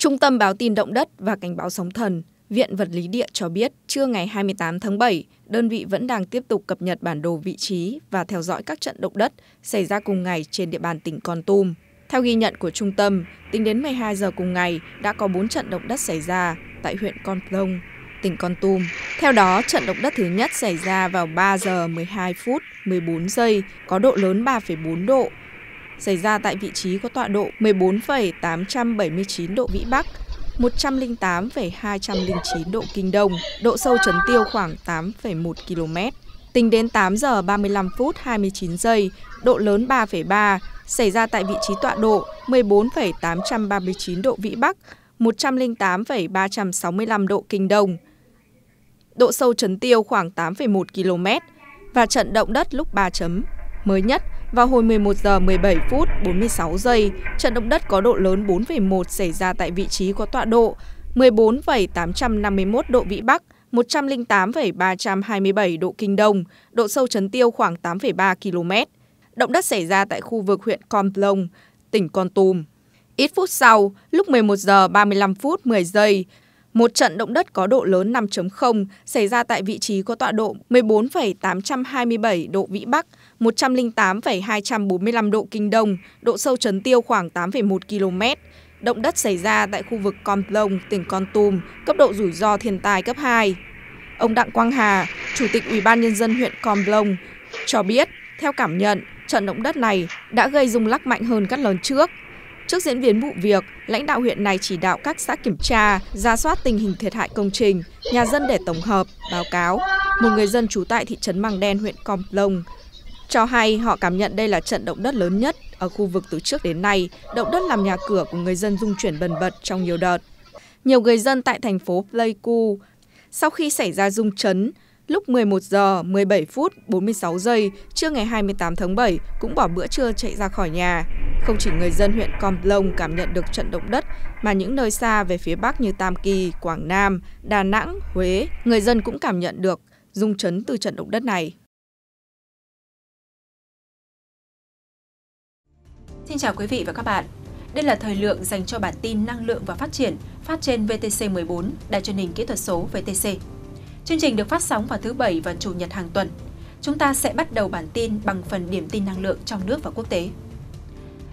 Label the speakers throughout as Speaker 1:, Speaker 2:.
Speaker 1: Trung tâm báo tin động đất và cảnh báo sóng thần, Viện Vật lý Địa cho biết trưa ngày 28 tháng 7, đơn vị vẫn đang tiếp tục cập nhật bản đồ vị trí và theo dõi các trận động đất xảy ra cùng ngày trên địa bàn tỉnh Con Tum. Theo ghi nhận của trung tâm, tính đến 12 giờ cùng ngày đã có 4 trận động đất xảy ra tại huyện Con Plong, tỉnh Con Tum. Theo đó, trận động đất thứ nhất xảy ra vào 3 giờ 12 phút 14 giây, có độ lớn 3,4 độ, xảy ra tại vị trí có tọa độ 14,879 độ Vĩ Bắc, 108,209 độ Kinh Đông, độ sâu chấn tiêu khoảng 8,1 km. Tính đến 8 giờ 35 phút 29 giây, độ lớn 3,3, xảy ra tại vị trí tọa độ 14,839 độ Vĩ Bắc, 108,365 độ Kinh Đông. Độ sâu chấn tiêu khoảng 8,1 km và trận động đất lúc 3 chấm. Mới nhất, vào hồi 11 giờ 17 phút 46 giây, trận động đất có độ lớn 4,1 xảy ra tại vị trí có tọa độ 14,851 độ Vĩ Bắc, 108,327 độ Kinh Đông, độ sâu chấn tiêu khoảng 8,3 km. Động đất xảy ra tại khu vực huyện Con Plong, tỉnh Con Tum. Ít phút sau, lúc 11 giờ 35 phút 10 giây, một trận động đất có độ lớn 5.0 xảy ra tại vị trí có tọa độ 14,827 độ Vĩ Bắc, 108,245 độ Kinh Đông, độ sâu chấn tiêu khoảng 8,1 km. Động đất xảy ra tại khu vực Con Plong, tỉnh Con Tum, cấp độ rủi ro thiên tai cấp 2. Ông Đặng Quang Hà, Chủ tịch Ủy ban Nhân dân huyện Con Plong, cho biết, theo cảm nhận, trận động đất này đã gây rung lắc mạnh hơn các lần trước. Trước diễn biến vụ việc, lãnh đạo huyện này chỉ đạo các xã kiểm tra, ra soát tình hình thiệt hại công trình, nhà dân để tổng hợp, báo cáo. Một người dân trú tại thị trấn Măng Đen, huyện Com Plong, cho hay họ cảm nhận đây là trận động đất lớn nhất ở khu vực từ trước đến nay. Động đất làm nhà cửa của người dân rung chuyển bần bật trong nhiều đợt. Nhiều người dân tại thành phố Pleiku sau khi xảy ra rung chấn, lúc 11 giờ 17 phút 46 giây trưa ngày 28 tháng 7 cũng bỏ bữa trưa chạy ra khỏi nhà. Không chỉ người dân huyện Com Plong cảm nhận được trận động đất, mà những nơi xa về phía Bắc như Tam Kỳ, Quảng Nam, Đà Nẵng, Huế, người dân cũng cảm nhận được rung chấn từ trận động đất này.
Speaker 2: Xin chào quý vị và các bạn. Đây là thời lượng dành cho bản tin năng lượng và phát triển phát trên VTC 14, Đài truyền hình kỹ thuật số VTC. Chương trình được phát sóng vào thứ Bảy và Chủ nhật hàng tuần. Chúng ta sẽ bắt đầu bản tin bằng phần điểm tin năng lượng trong nước và quốc tế.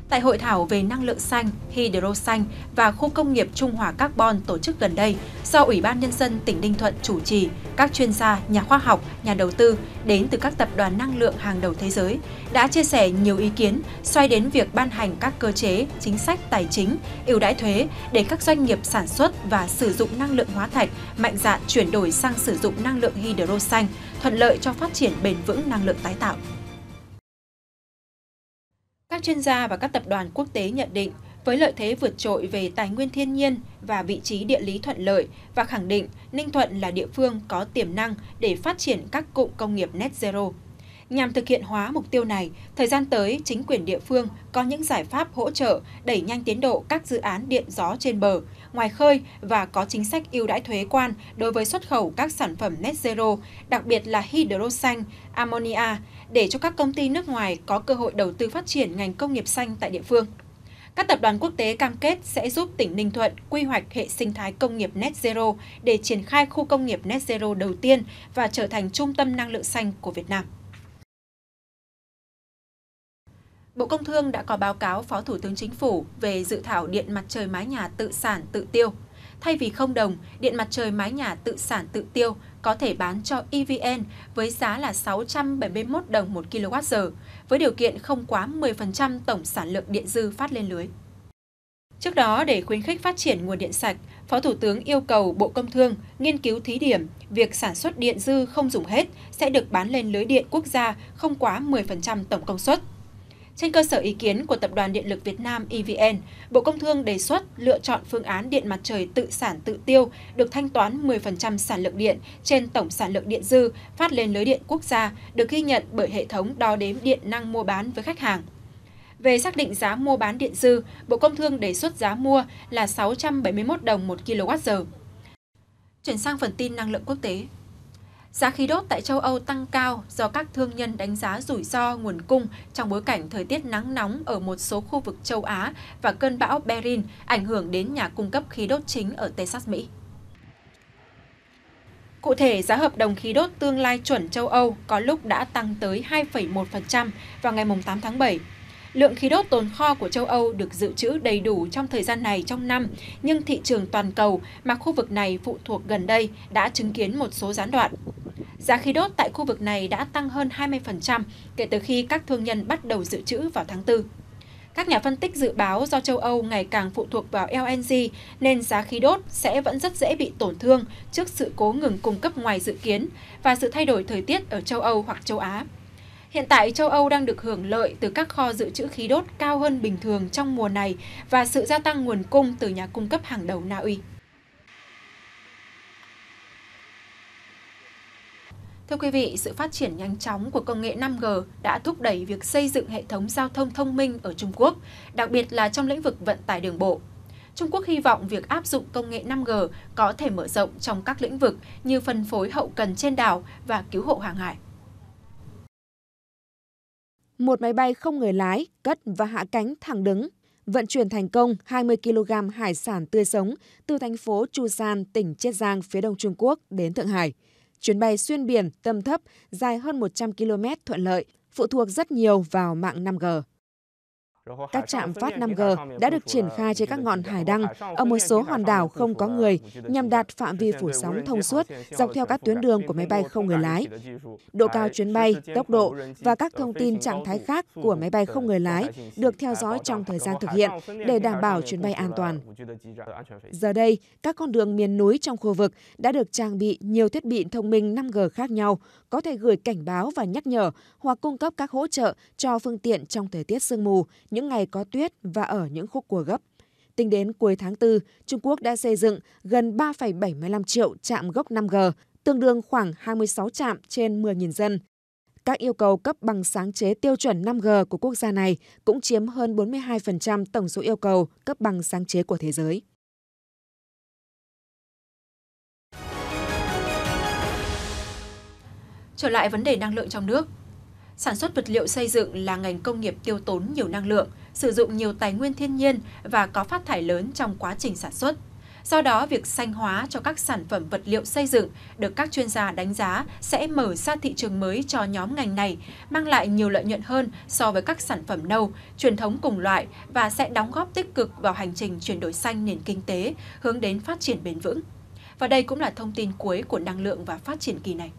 Speaker 2: Tại hội thảo về năng lượng xanh, hydro xanh và khu công nghiệp Trung Hòa Carbon tổ chức gần đây do Ủy ban Nhân dân tỉnh Ninh Thuận chủ trì, các chuyên gia, nhà khoa học, nhà đầu tư đến từ các tập đoàn năng lượng hàng đầu thế giới đã chia sẻ nhiều ý kiến xoay đến việc ban hành các cơ chế, chính sách tài chính, ưu đãi thuế để các doanh nghiệp sản xuất và sử dụng năng lượng hóa thạch mạnh dạn chuyển đổi sang sử dụng năng lượng hydro xanh, thuận lợi cho phát triển bền vững năng lượng tái tạo. Chuyên gia và các tập đoàn quốc tế nhận định, với lợi thế vượt trội về tài nguyên thiên nhiên và vị trí địa lý thuận lợi và khẳng định Ninh Thuận là địa phương có tiềm năng để phát triển các cụm công nghiệp net zero. Nhằm thực hiện hóa mục tiêu này, thời gian tới, chính quyền địa phương có những giải pháp hỗ trợ đẩy nhanh tiến độ các dự án điện gió trên bờ, ngoài khơi và có chính sách ưu đãi thuế quan đối với xuất khẩu các sản phẩm net zero, đặc biệt là hydro xanh, ammonia, để cho các công ty nước ngoài có cơ hội đầu tư phát triển ngành công nghiệp xanh tại địa phương. Các tập đoàn quốc tế cam kết sẽ giúp tỉnh Ninh Thuận quy hoạch hệ sinh thái công nghiệp net zero để triển khai khu công nghiệp net zero đầu tiên và trở thành trung tâm năng lượng xanh của Việt Nam. Bộ Công Thương đã có báo cáo Phó Thủ tướng Chính phủ về dự thảo điện mặt trời mái nhà tự sản tự tiêu. Thay vì không đồng, điện mặt trời mái nhà tự sản tự tiêu có thể bán cho EVN với giá là 671 đồng 1 kWh, với điều kiện không quá 10% tổng sản lượng điện dư phát lên lưới. Trước đó, để khuyến khích phát triển nguồn điện sạch, Phó Thủ tướng yêu cầu Bộ Công Thương nghiên cứu thí điểm việc sản xuất điện dư không dùng hết sẽ được bán lên lưới điện quốc gia không quá 10% tổng công suất. Trên cơ sở ý kiến của Tập đoàn Điện lực Việt Nam EVN, Bộ Công Thương đề xuất lựa chọn phương án điện mặt trời tự sản tự tiêu được thanh toán 10% sản lượng điện trên tổng sản lượng điện dư phát lên lưới điện quốc gia được ghi nhận bởi hệ thống đo đếm điện năng mua bán với khách hàng. Về xác định giá mua bán điện dư, Bộ Công Thương đề xuất giá mua là 671 đồng một kWh. Chuyển sang phần tin năng lượng quốc tế. Giá khí đốt tại châu Âu tăng cao do các thương nhân đánh giá rủi ro nguồn cung trong bối cảnh thời tiết nắng nóng ở một số khu vực châu Á và cơn bão Berin ảnh hưởng đến nhà cung cấp khí đốt chính ở Texas, Mỹ. Cụ thể, giá hợp đồng khí đốt tương lai chuẩn châu Âu có lúc đã tăng tới 2,1% vào ngày 8 tháng 7. Lượng khí đốt tồn kho của châu Âu được dự trữ đầy đủ trong thời gian này trong năm, nhưng thị trường toàn cầu mà khu vực này phụ thuộc gần đây đã chứng kiến một số gián đoạn. Giá khí đốt tại khu vực này đã tăng hơn 20% kể từ khi các thương nhân bắt đầu dự trữ vào tháng 4. Các nhà phân tích dự báo do châu Âu ngày càng phụ thuộc vào LNG nên giá khí đốt sẽ vẫn rất dễ bị tổn thương trước sự cố ngừng cung cấp ngoài dự kiến và sự thay đổi thời tiết ở châu Âu hoặc châu Á. Hiện tại, châu Âu đang được hưởng lợi từ các kho dự trữ khí đốt cao hơn bình thường trong mùa này và sự gia tăng nguồn cung từ nhà cung cấp hàng đầu Na Uy. Thưa quý vị, sự phát triển nhanh chóng của công nghệ 5G đã thúc đẩy việc xây dựng hệ thống giao thông thông minh ở Trung Quốc, đặc biệt là trong lĩnh vực vận tải đường bộ. Trung Quốc hy vọng việc áp dụng công nghệ 5G có thể mở rộng trong các lĩnh vực như phân phối hậu cần trên đảo và cứu hộ hàng hải.
Speaker 3: Một máy bay không người lái cất và hạ cánh thẳng đứng, vận chuyển thành công 20 kg hải sản tươi sống từ thành phố Chusan, tỉnh Chiết Giang, phía đông Trung Quốc đến Thượng Hải – Chuyến bay xuyên biển tầm thấp dài hơn 100 km thuận lợi, phụ thuộc rất nhiều vào mạng 5G. Các trạm phát 5G đã được triển khai trên các ngọn hải đăng ở một số hòn đảo không có người nhằm đạt phạm vi phủ sóng thông suốt dọc theo các tuyến đường của máy bay không người lái. Độ cao chuyến bay, tốc độ và các thông tin trạng thái khác của máy bay không người lái được theo dõi trong thời gian thực hiện để đảm bảo chuyến bay an toàn. Giờ đây, các con đường miền núi trong khu vực đã được trang bị nhiều thiết bị thông minh 5G khác nhau, có thể gửi cảnh báo và nhắc nhở hoặc cung cấp các hỗ trợ cho phương tiện trong thời tiết sương mù, những ngày có tuyết và ở những khúc cua gấp. Tính đến cuối tháng 4, Trung Quốc đã xây dựng gần 3,75 triệu trạm gốc 5G, tương đương khoảng 26 trạm trên 10.000 dân. Các yêu cầu cấp bằng sáng chế tiêu chuẩn 5G của quốc gia này cũng chiếm hơn 42% tổng số yêu cầu cấp bằng sáng chế của thế giới.
Speaker 2: Trở lại vấn đề năng lượng trong nước, Sản xuất vật liệu xây dựng là ngành công nghiệp tiêu tốn nhiều năng lượng, sử dụng nhiều tài nguyên thiên nhiên và có phát thải lớn trong quá trình sản xuất. Do đó, việc xanh hóa cho các sản phẩm vật liệu xây dựng được các chuyên gia đánh giá sẽ mở ra thị trường mới cho nhóm ngành này, mang lại nhiều lợi nhuận hơn so với các sản phẩm nâu, truyền thống cùng loại và sẽ đóng góp tích cực vào hành trình chuyển đổi xanh nền kinh tế, hướng đến phát triển bền vững. Và đây cũng là thông tin cuối của năng lượng và phát triển kỳ này.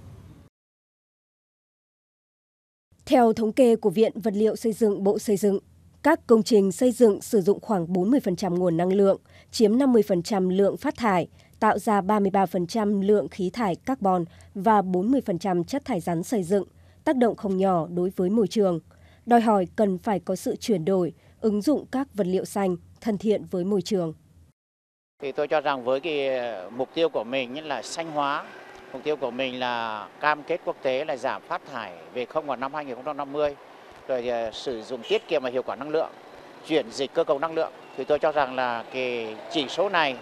Speaker 4: Theo thống kê của Viện Vật liệu Xây dựng Bộ Xây dựng, các công trình xây dựng sử dụng khoảng 40% nguồn năng lượng, chiếm 50% lượng phát thải, tạo ra 33% lượng khí thải carbon và 40% chất thải rắn xây dựng, tác động không nhỏ đối với môi trường. Đòi hỏi cần phải có sự chuyển đổi, ứng dụng các vật liệu xanh thân thiện với môi trường.
Speaker 5: Thì tôi cho rằng với cái mục tiêu của mình là xanh hóa Mục tiêu của mình là cam kết quốc tế là giảm phát thải về không vào năm 2050, rồi ờ, sử dụng tiết kiệm và hiệu quả năng lượng, chuyển dịch cơ cấu năng lượng. Thì tôi cho rằng là cái chỉ số này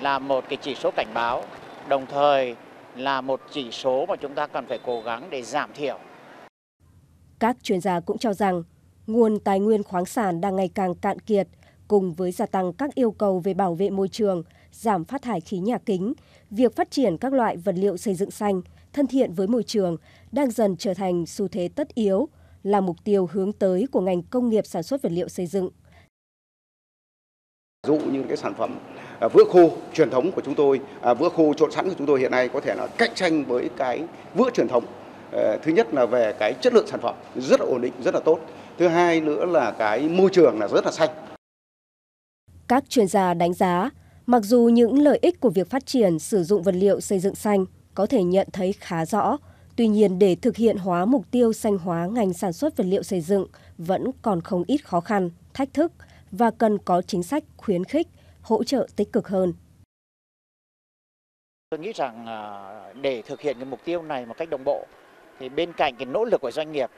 Speaker 5: là một cái chỉ số cảnh báo, đồng thời là một chỉ số mà chúng ta cần phải cố gắng để giảm thiểu.
Speaker 4: Các chuyên gia cũng cho rằng nguồn tài nguyên khoáng sản đang ngày càng cạn kiệt, cùng với gia tăng các yêu cầu về bảo vệ môi trường, giảm phát thải khí nhà kính, việc phát triển các loại vật liệu xây dựng xanh, thân thiện với môi trường đang dần trở thành xu thế tất yếu, là mục tiêu hướng tới của ngành công nghiệp sản xuất vật liệu xây dựng.
Speaker 6: Dụ như cái sản phẩm à, vữa khô truyền thống của chúng tôi, à, vữa khô trộn sẵn của chúng tôi hiện nay có thể là cạnh tranh với cái vữa truyền thống. Ờ, thứ nhất là về cái chất lượng sản phẩm rất là ổn định, rất là tốt. Thứ hai nữa là cái môi trường là rất là xanh.
Speaker 4: Các chuyên gia đánh giá Mặc dù những lợi ích của việc phát triển sử dụng vật liệu xây dựng xanh có thể nhận thấy khá rõ, tuy nhiên để thực hiện hóa mục tiêu xanh hóa ngành sản xuất vật liệu xây dựng vẫn còn không ít khó khăn, thách thức và cần có chính sách khuyến khích, hỗ trợ tích cực hơn.
Speaker 5: Tôi nghĩ rằng à, để thực hiện cái mục tiêu này một cách đồng bộ thì bên cạnh cái nỗ lực của doanh nghiệp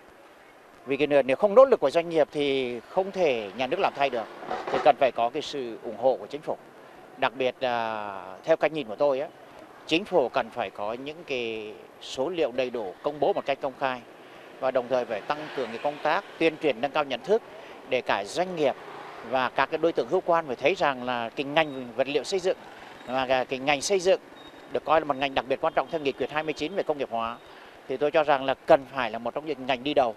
Speaker 5: vì cái nếu không nỗ lực của doanh nghiệp thì không thể nhà nước làm thay được thì cần phải có cái sự ủng hộ của chính phủ đặc biệt là theo cách nhìn của tôi á, chính phủ cần phải có những cái số liệu đầy đủ công bố một cách công khai và đồng thời phải tăng cường cái công tác tuyên truyền nâng cao nhận thức để cả doanh nghiệp và các cái đối tượng hữu quan phải thấy rằng là cái ngành vật liệu xây dựng và cái ngành xây dựng được coi là một ngành đặc biệt quan trọng theo nghị quyết 29 về công nghiệp hóa thì tôi cho rằng là cần phải là một trong những ngành đi đầu.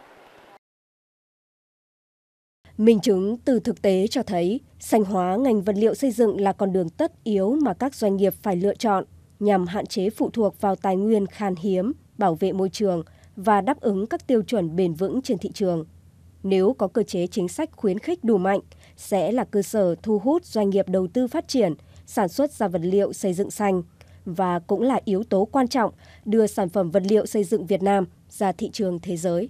Speaker 4: Minh chứng từ thực tế cho thấy xanh hóa ngành vật liệu xây dựng là con đường tất yếu mà các doanh nghiệp phải lựa chọn nhằm hạn chế phụ thuộc vào tài nguyên khan hiếm, bảo vệ môi trường và đáp ứng các tiêu chuẩn bền vững trên thị trường. Nếu có cơ chế chính sách khuyến khích đủ mạnh, sẽ là cơ sở thu hút doanh nghiệp đầu tư phát triển, sản xuất ra vật liệu xây dựng xanh và cũng là yếu tố quan trọng đưa sản phẩm vật liệu xây dựng Việt Nam ra thị trường thế giới.